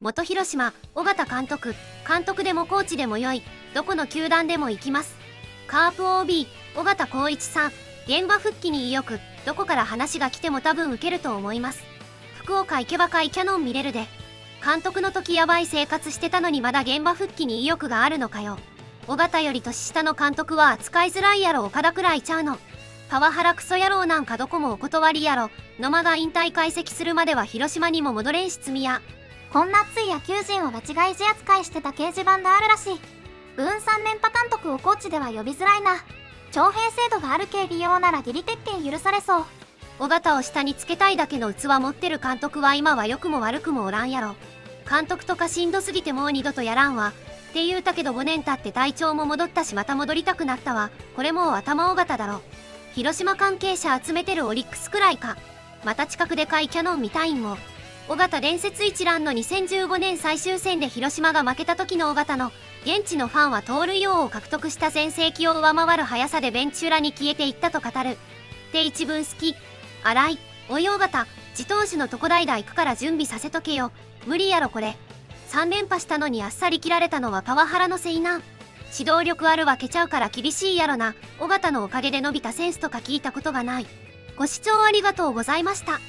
元広島尾形監督。監督でもコーチでもよい。どこの球団でも行きます。カープ OB 尾形光一さん。現場復帰に意欲。どこから話が来ても多分受けると思います。福岡行けばかいキャノン見れるで。監督の時やばい生活してたのにまだ現場復帰に意欲があるのかよ。尾形より年下の監督は扱いづらいやろ岡田くらいちゃうの。パワハラクソ野郎なんかどこもお断りやろ。野間が引退解析するまでは広島にも戻れんし積みやこんな熱い野球人を間違い児扱いしてた掲示板であるらしい。分3連覇監督をコーチでは呼びづらいな。徴兵制度がある系利用なら義理鉄拳許されそう。尾形を下につけたいだけの器持ってる監督は今は良くも悪くもおらんやろ。監督とかしんどすぎてもう二度とやらんわ。って言うたけど5年経って体調も戻ったしまた戻りたくなったわ。これもう頭尾形だろ。広島関係者集めてるオリックスくらいか。また近くでかいキャノン見たいんも。尾形伝説一覧の2015年最終戦で広島が負けた時の尾形の現地のファンは盗塁王を獲得した全盛期を上回る速さでベンチ裏に消えていったと語る。で一文好き荒いおい尾形自投手の床代打行くから準備させとけよ。無理やろこれ。3連覇したのにあっさり切られたのはパワハラのせいな指導力あるわけちゃうから厳しいやろな。尾形のおかげで伸びたセンスとか聞いたことがない。ご視聴ありがとうございました。